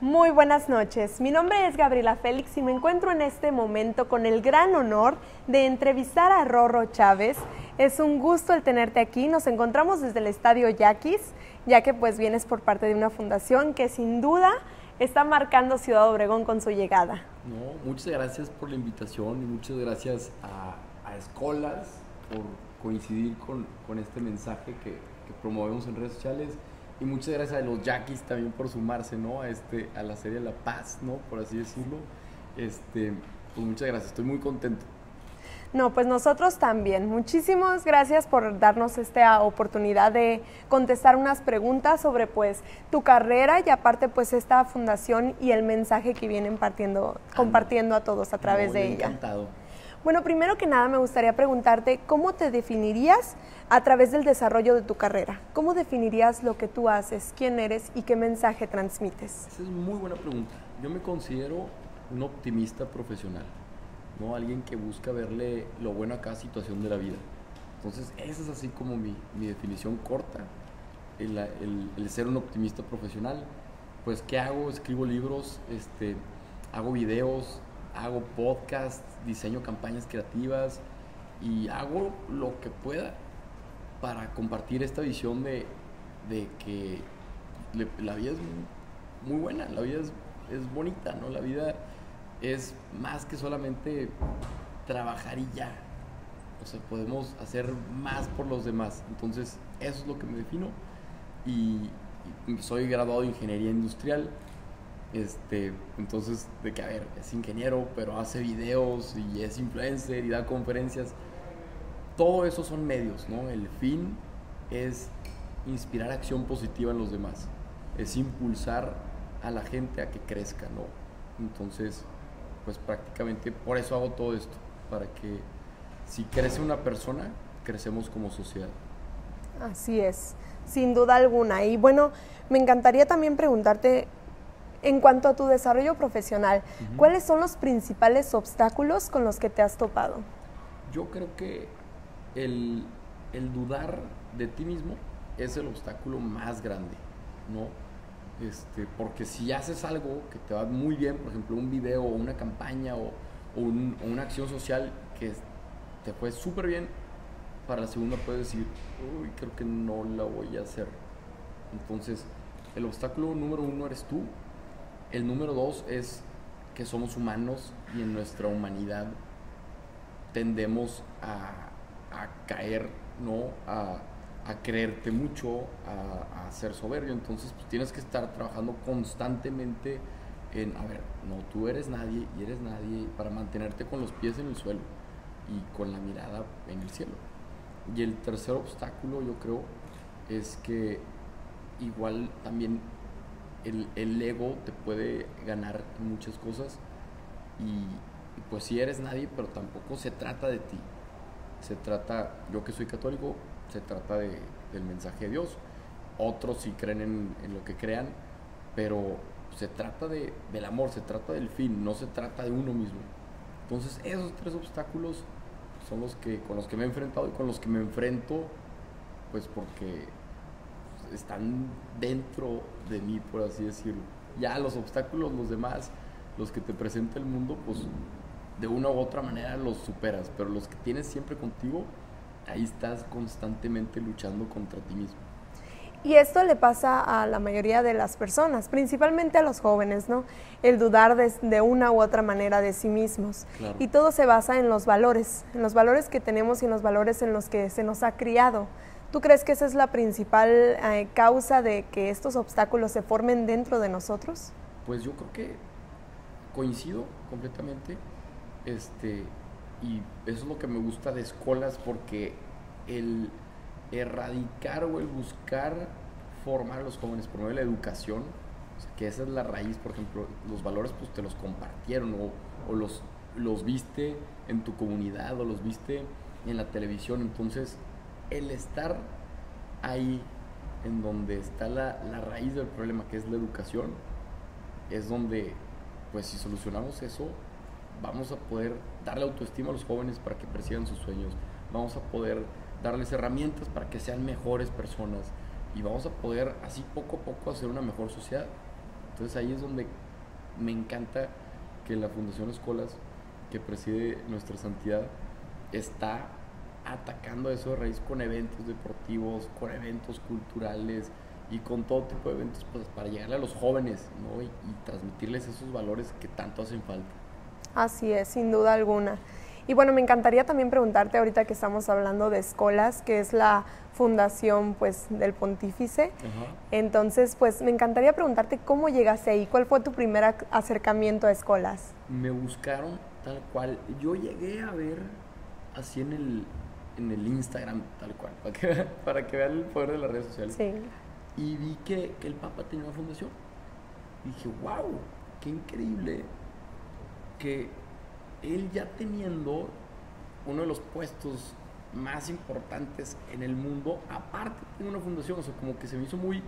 Muy buenas noches, mi nombre es Gabriela Félix y me encuentro en este momento con el gran honor de entrevistar a Rorro Chávez. Es un gusto el tenerte aquí, nos encontramos desde el Estadio Yaquis, ya que pues vienes por parte de una fundación que sin duda está marcando Ciudad Obregón con su llegada. No, muchas gracias por la invitación y muchas gracias a, Escolas por coincidir con, este mensaje que, que promovemos en redes sociales y muchas gracias a los Yaquis también por sumarse, ¿no? A, este, a la serie La Paz, ¿no? Por así decirlo. Este, pues muchas gracias, estoy muy contento. No, pues nosotros también. Muchísimas gracias por darnos esta oportunidad de contestar unas preguntas sobre pues tu carrera y aparte pues esta fundación y el mensaje que vienen partiendo, compartiendo a todos a través de ella. Encantado. Bueno, primero que nada me gustaría preguntarte cómo te definirías a través del desarrollo de tu carrera. ¿Cómo definirías lo que tú haces, quién eres y qué mensaje transmites? Esa es muy buena pregunta. Yo me considero un optimista profesional, no alguien que busca verle lo bueno a cada situación de la vida. Entonces, esa es así como mi, definición corta, el, el, ser un optimista profesional. Pues, ¿qué hago? Escribo libros, este, hago videos, hago podcasts, diseño campañas creativas y hago lo que pueda para compartir esta visión de, que la vida es muy, buena, la vida es, es, bonita, ¿no? La vida es más que solamente trabajar y ya. O sea, podemos hacer más por los demás. Entonces, eso es lo que me defino. Y, y soy graduado de Ingeniería Industrial este, entonces, de que, a ver, es ingeniero, pero hace videos y es influencer y da conferencias. Todo eso son medios, ¿no? El fin es inspirar acción positiva en los demás. Es impulsar a la gente a que crezca, ¿no? Entonces, pues prácticamente por eso hago todo esto, para que si crece una persona, crecemos como sociedad. Así es, sin duda alguna. Y bueno, me encantaría también preguntarte en cuanto a tu desarrollo profesional, ¿cuáles son los principales obstáculos con los que te has topado? Yo creo que el, dudar de ti mismo es el obstáculo más grande, ¿no? Este, porque si haces algo que te va muy bien, por ejemplo, un video o una campaña o, una acción social que te fue súper bien, para la segunda puedes decir, uy, creo que no la voy a hacer. Entonces, el obstáculo número uno eres tú el número dos es que somos humanos y en nuestra humanidad tendemos a, caer, ¿no? A, creerte mucho, a, ser soberbio. Entonces, pues, tienes que estar trabajando constantemente en, a ver, no, tú eres nadie y eres nadie para mantenerte con los pies en el suelo y con la mirada en el cielo. Y el tercer obstáculo, yo creo, es que igual también el, ego te puede ganar muchas cosas y, pues si eres nadie, pero tampoco se trata de ti. Se trata, yo que soy católico, se trata de, del mensaje de Dios. Otros sí creen en, lo que crean, pero se trata de, del amor, se trata del fin, no se trata de uno mismo. Entonces esos tres obstáculos son los que con los que me he enfrentado y con los que me enfrento, pues porque están dentro de mí, por así decirlo. Ya los obstáculos, los demás, los que te presenta el mundo, pues de una u otra manera los superas, pero los que tienes siempre contigo, ahí estás constantemente luchando contra ti mismo. Y esto le pasa a la mayoría de las personas, principalmente a los jóvenes, ¿no? El dudar de, una u otra manera de sí mismos. Y todo se basa en los valores, en los valores que tenemos y en los valores en los que se nos ha criado. ¿Tú crees que esa es la principal eh, causa de que estos obstáculos se formen dentro de nosotros? Pues yo creo que coincido completamente. Este, y eso es lo que me gusta de escuelas porque el erradicar o el buscar formar a los jóvenes por medio de la educación, que esa es la raíz, por ejemplo, los valores pues te los compartieron o, o los, los viste en tu comunidad o los viste en la televisión, entonces el estar ahí en donde está la, raíz del problema, que es la educación, es donde, pues si solucionamos eso, vamos a poder darle autoestima a los jóvenes para que persigan sus sueños, vamos a poder darles herramientas para que sean mejores personas y vamos a poder así poco a poco hacer una mejor sociedad. Entonces ahí es donde me encanta que la Fundación Escolas, que preside nuestra santidad, está atacando eso de raíz con eventos deportivos, con eventos culturales y con todo tipo de eventos pues, para llegarle a los jóvenes ¿no? y, y transmitirles esos valores que tanto hacen falta. Así es, sin duda alguna. Y bueno, me encantaría también preguntarte ahorita que estamos hablando de Escolas, que es la fundación pues del pontífice. Entonces, pues me encantaría preguntarte cómo llegaste ahí, cuál fue tu primer acercamiento a Escolas. Me buscaron tal cual. Yo llegué a ver así en el, en el Instagram tal cual, para que, para que vean el poder de las redes sociales. Sí. Y vi que, que el Papa tenía una fundación. Y dije, wow, qué increíble que él ya teniendo uno de los puestos más importantes en el mundo, aparte tiene una fundación, o sea, como que se me hizo muy,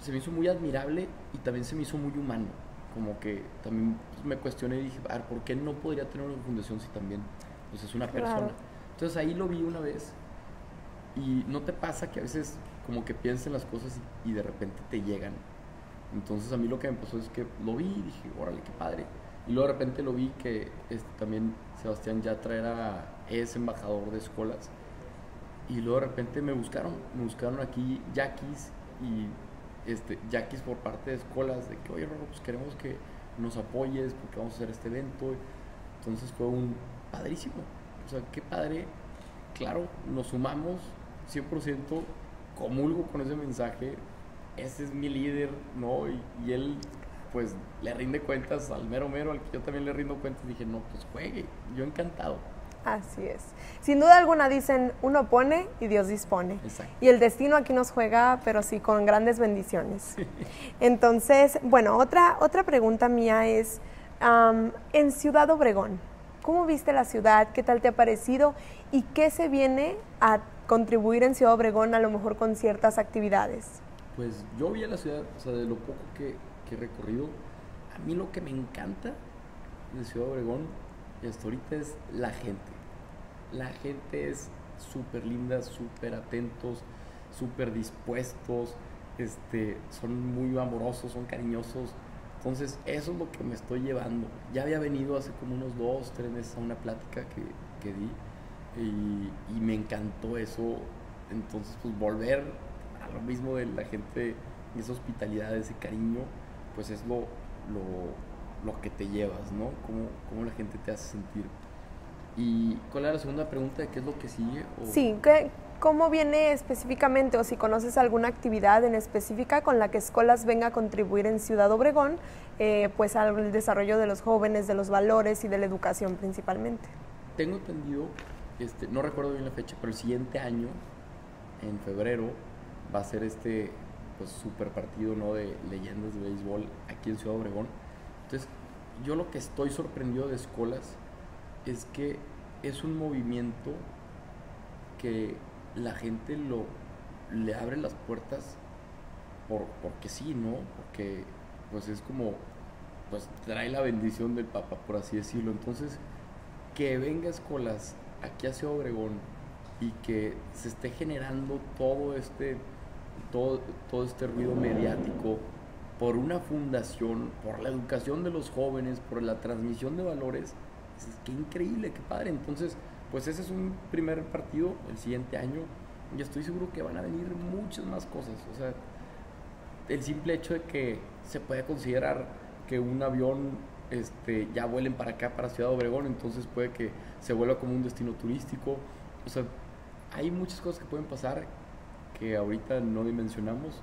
se me hizo muy admirable y también se me hizo muy humano, como que también pues, me cuestioné y dije, a ver, ¿por qué no podría tener una fundación si también pues, es una persona? Entonces ahí lo vi una vez y no te pasa que a veces como que piensas en las cosas y, de repente te llegan. Entonces a mí lo que me pasó es que lo vi y dije, órale, qué padre y luego de repente lo vi que este, también Sebastián Yatra era, es embajador de escuelas. Y luego de repente me buscaron, me buscaron aquí yaquis y este, yaquis por parte de escuelas, de que, oye, Roro, pues queremos que nos apoyes porque vamos a hacer este evento. Entonces fue un padrísimo. O sea, qué padre. Claro, nos sumamos 100%, comulgo con ese mensaje. Ese es mi líder, ¿no? Y, y él pues le rinde cuentas al mero mero, al que yo también le rindo cuentas, dije, no, pues juegue, yo encantado. Así es. Sin duda alguna dicen, uno pone y Dios dispone. Exacto. Y el destino aquí nos juega, pero sí con grandes bendiciones. Entonces, bueno, otra, otra pregunta mía es, en Ciudad Obregón, ¿cómo viste la ciudad? ¿Qué tal te ha parecido? ¿Y qué se viene a contribuir en Ciudad Obregón a lo mejor con ciertas actividades? Pues yo vi a la ciudad, o sea, de lo poco que, recorrido, a mí lo que me encanta de Ciudad Obregón y hasta ahorita es la gente. La gente es súper linda, súper atentos, súper dispuestos, este, son muy amorosos, son cariñosos. Entonces, eso es lo que me estoy llevando. Ya había venido hace como unos dos, tres meses a una plática que, que di y, me encantó eso. Entonces, pues volver a lo mismo de la gente, esa hospitalidad, ese cariño, pues es lo, lo, que te llevas, ¿no? Cómo, cómo, la gente te hace sentir. ¿Y cuál era la segunda pregunta? ¿Qué es lo que sigue? Sí, ¿qué, ¿cómo viene específicamente o si conoces alguna actividad en específica con la que Escolas venga a contribuir en Ciudad Obregón, eh, pues al desarrollo de los jóvenes, de los valores y de la educación principalmente? Tengo entendido, este, no recuerdo bien la fecha, pero el siguiente año, en febrero, va a ser este pues super partido ¿no? de leyendas de béisbol aquí en Ciudad Obregón. Entonces, yo lo que estoy sorprendido de Escolas es que es un movimiento que la gente lo le abre las puertas por, porque sí, ¿no? Porque pues es como pues trae la bendición del Papa, por así decirlo. Entonces, que venga Escolas aquí a Ciudad Obregón y que se esté generando todo este todo, todo este ruido mediático por una fundación, por la educación de los jóvenes, por la transmisión de valores. Es, qué increíble, qué padre. Entonces, pues ese es un primer partido el siguiente año y estoy seguro que van a venir muchas más cosas. O sea, el simple hecho de que se puede considerar que un avión este, ya vuelen para acá, para Ciudad Obregón, entonces puede que se vuelva como un destino turístico. O sea, hay muchas cosas que pueden pasar que ahorita no dimensionamos,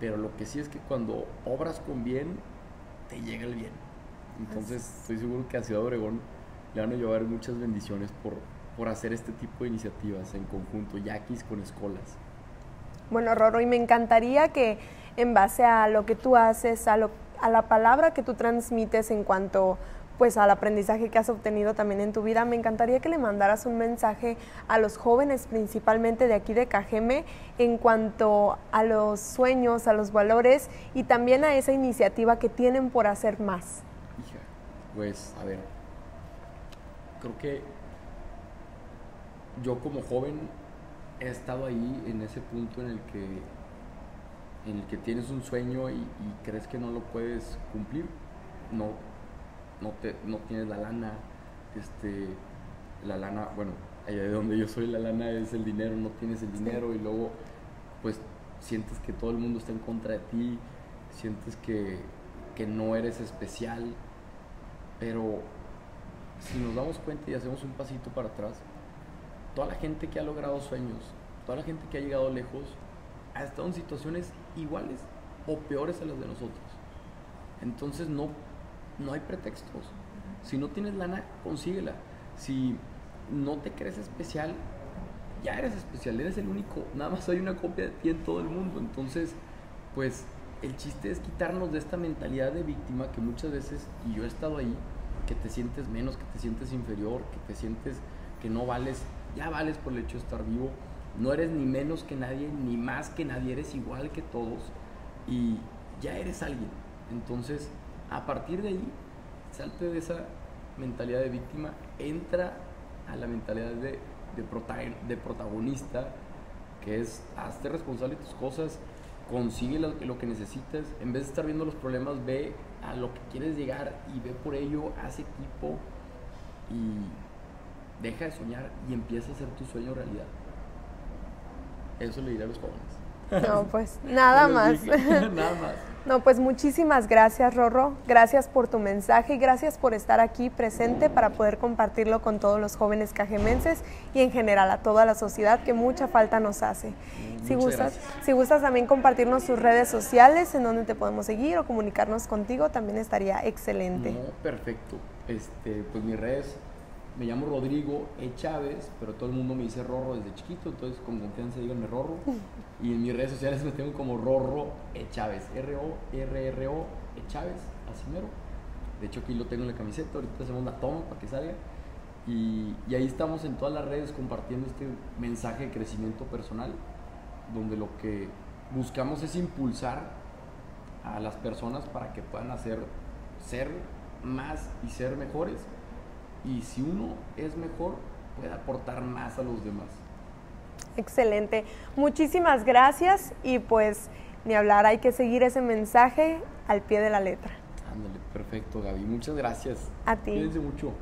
pero lo que sí es que cuando obras con bien, te llega el bien. Entonces estoy seguro que a Ciudad Obregón le van a llevar muchas bendiciones por, por hacer este tipo de iniciativas en conjunto, yaquis con escuelas. Bueno, Roro, y me encantaría que en base a lo que tú haces, a, lo, a la palabra que tú transmites en cuanto pues al aprendizaje que has obtenido también en tu vida. Me encantaría que le mandaras un mensaje a los jóvenes, principalmente de aquí de Cajeme, en cuanto a los sueños, a los valores y también a esa iniciativa que tienen por hacer más. Hija, pues a ver, creo que yo como joven he estado ahí en ese punto en el que en el que tienes un sueño y, crees que no lo puedes cumplir, no, no, te, no tienes la lana, este, la lana, bueno, allá de donde yo soy la lana es el dinero, no tienes el dinero y luego pues sientes que todo el mundo está en contra de ti, sientes que, que no eres especial, pero si nos damos cuenta y hacemos un pasito para atrás, toda la gente que ha logrado sueños, toda la gente que ha llegado lejos, ha estado en situaciones iguales o peores a las de nosotros. Entonces no, no hay pretextos. Si no tienes lana, consíguela. Si no te crees especial, ya eres especial, eres el único. Nada más hay una copia de ti en todo el mundo. Entonces, pues el chiste es quitarnos de esta mentalidad de víctima que muchas veces, y yo he estado ahí, que te sientes menos, que te sientes inferior, que te sientes que no vales, ya vales por el hecho de estar vivo. No eres ni menos que nadie, ni más que nadie, eres igual que todos y ya eres alguien. Entonces, a partir de ahí, salte de esa mentalidad de víctima, entra a la mentalidad de, protagonista, que es hazte responsable de tus cosas, consigue lo, lo, que necesites, en vez de estar viendo los problemas, ve a lo que quieres llegar y ve por ello, haz equipo y deja de soñar y empieza a hacer tu sueño realidad. Eso le diré a los jóvenes. No, pues nada más. nada más. No, pues muchísimas gracias, Rorro. Gracias por tu mensaje y gracias por estar aquí presente para poder compartirlo con todos los jóvenes cajemenses y en general a toda la sociedad que mucha falta nos hace. si gustas, si gustas también compartirnos tus redes sociales en donde te podemos seguir o comunicarnos contigo, también estaría excelente. No, perfecto. Este, pues mis redes me llamo Rodrigo E. Chávez, pero todo el mundo me dice Rorro desde chiquito, entonces con confianza díganme Rorro. Y en mis redes sociales me tengo como Rorro E. Chávez, R-O-R-R-O E. Chávez, así mero. De hecho aquí lo tengo en la camiseta, ahorita hacemos la toma para que salga. Y, y ahí estamos en todas las redes compartiendo este mensaje de crecimiento personal, donde lo que buscamos es impulsar a las personas para que puedan hacer, ser más y ser mejores y si uno es mejor, puede aportar más a los demás. Excelente. Muchísimas gracias y pues ni hablar, hay que seguir ese mensaje al pie de la letra. Ándale, perfecto Gaby. Muchas gracias. A ti. Cuídense mucho.